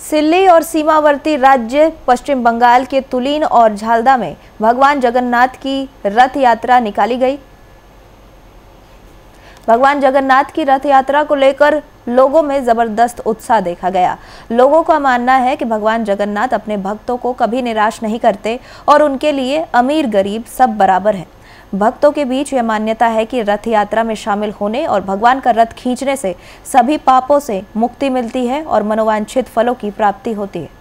सिल्ली और सीमावर्ती राज्य पश्चिम बंगाल के तुलीन और झालदा में भगवान जगन्नाथ की रथ यात्रा निकाली गई। भगवान जगन्नाथ की रथ यात्रा को लेकर लोगों में ज़बरदस्त उत्साह देखा गया। लोगों का मानना है कि भगवान जगन्नाथ अपने भक्तों को कभी निराश नहीं करते और उनके लिए अमीर गरीब सब बराबर हैं। भक्तों के बीच यह मान्यता है कि रथ यात्रा में शामिल होने और भगवान का रथ खींचने से सभी पापों से मुक्ति मिलती है और मनोवांछित फलों की प्राप्ति होती है।